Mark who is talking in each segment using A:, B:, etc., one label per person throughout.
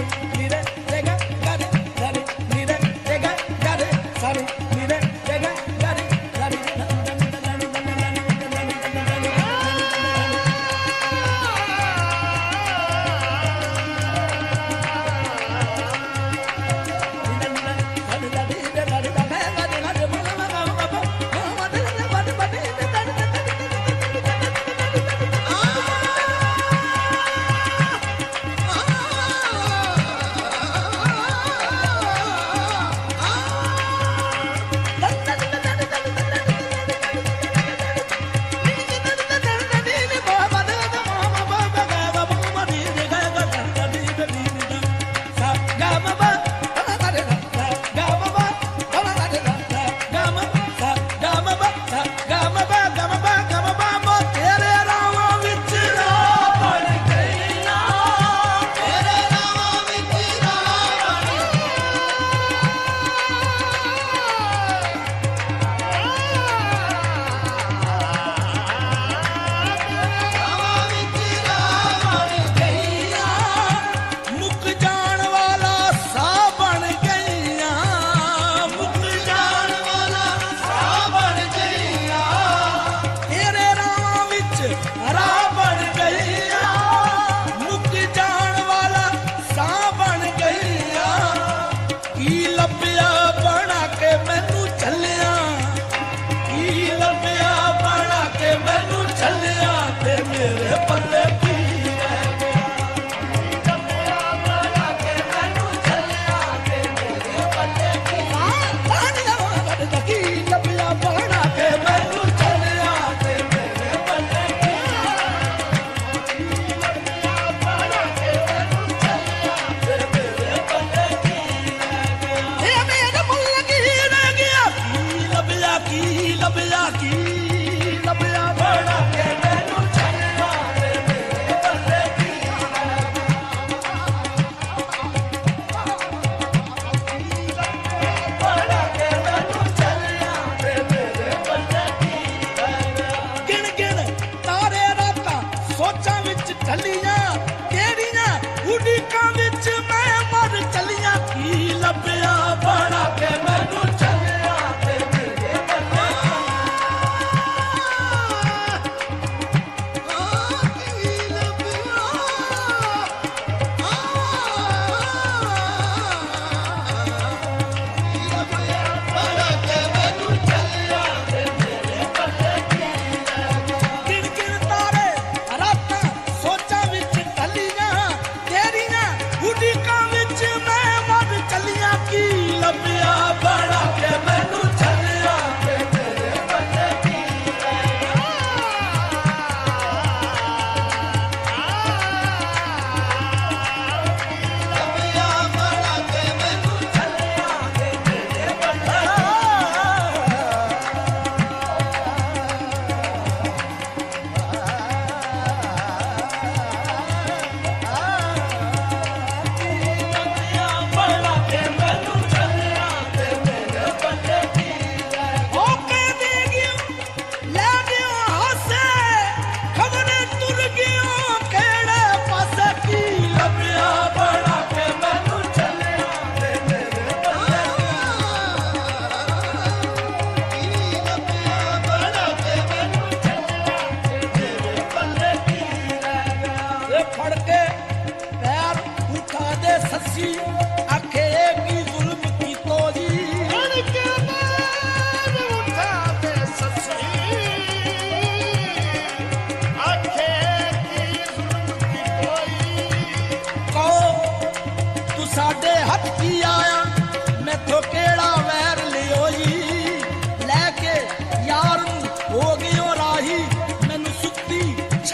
A: Mire. Rama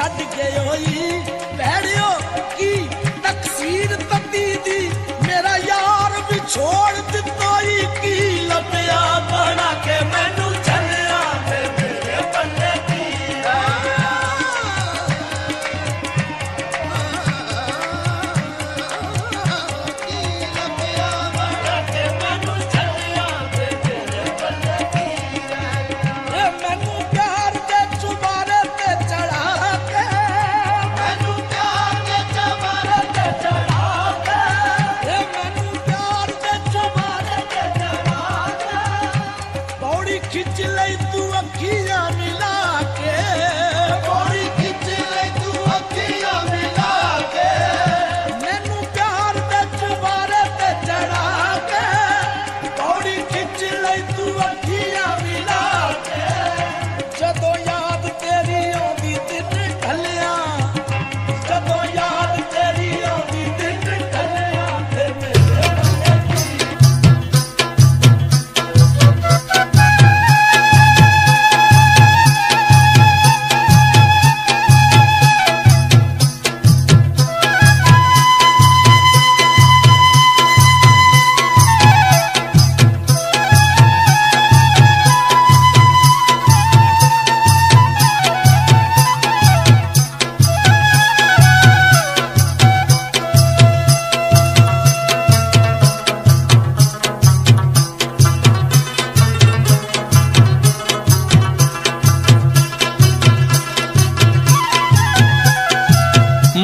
A: ਛੱਡ ਕੇ ਹੋਈ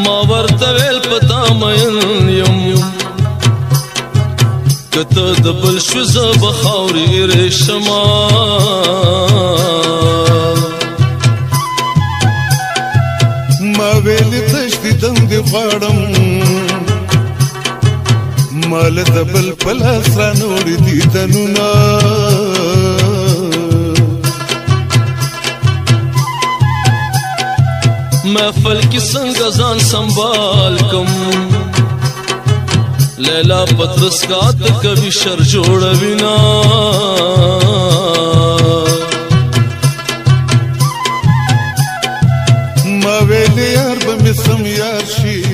A: ما ورته ویل پتا مېن یم کته د بل شو زب خاورې رشما ما ویل تشت دم دی غړم مال د بل پلاس را نور دي تنونه महफल की संगजान संभाल कम लैला पत्रस का कभी शर जोड़ बिना मवेली अर्ब में समयाशी